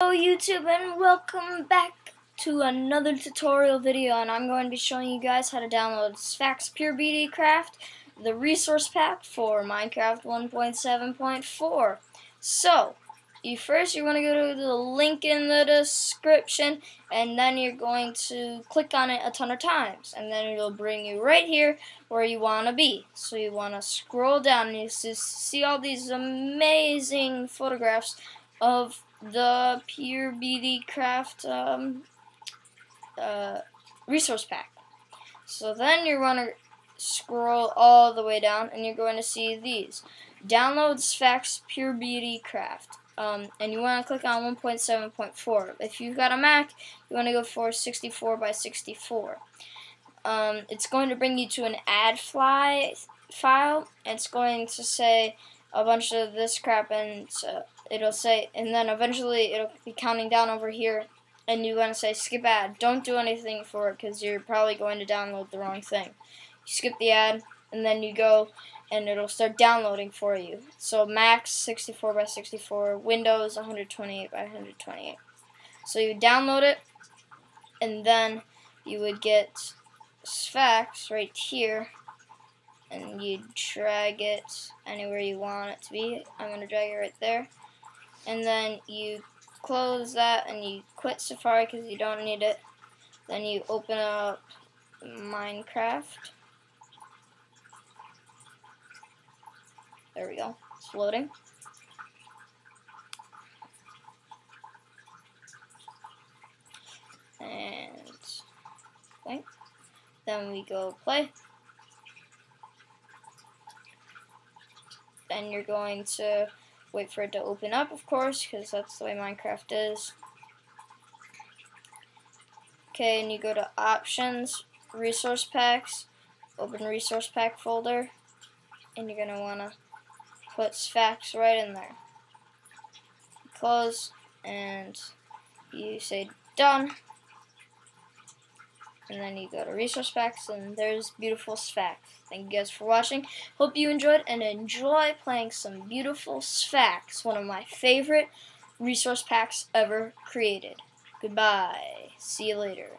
Hello YouTube and welcome back to another tutorial video and I'm going to be showing you guys how to download Sphax Pure Beauty Craft, the resource pack for Minecraft 1.7.4. So, you first you're going to go to the link in the description and then you're going to click on it a ton of times and then it'll bring you right here where you want to be. So you want to scroll down and you see all these amazing photographs of the Pure Beauty Craft um, uh, resource pack. So then you're going to scroll all the way down and you're going to see these. Download Sphax Pure Beauty Craft. Um, and you want to click on 1.7.4. If you've got a Mac, you want to go for 64 by 64. Um, it's going to bring you to an AdFly file. It's going to say a bunch of this crap and uh, it'll say and then eventually it'll be counting down over here and you want to say skip ad. Don't do anything for it because you're probably going to download the wrong thing. You skip the ad and then you go and it'll start downloading for you. So Macs 64 by 64 windows 128 by 128 so you download it and then you would get Sphax right here and you drag it anywhere you want it to be. I'm going to drag it right there. And then you close that and you quit Safari because you don't need it. Then you open up Minecraft. There we go. It's loading. And. Then we go play. And you're going to wait for it to open up, of course, because that's the way Minecraft is. Okay, and you go to Options, Resource Packs, Open Resource Pack folder, and you're going to want to put Sphax right in there. Close, and you say Done and then you go to resource packs and there's beautiful Sphax. Thank you guys for watching. Hope you enjoyed and enjoy playing some beautiful Sphax, one of my favorite resource packs ever created. Goodbye. See you later.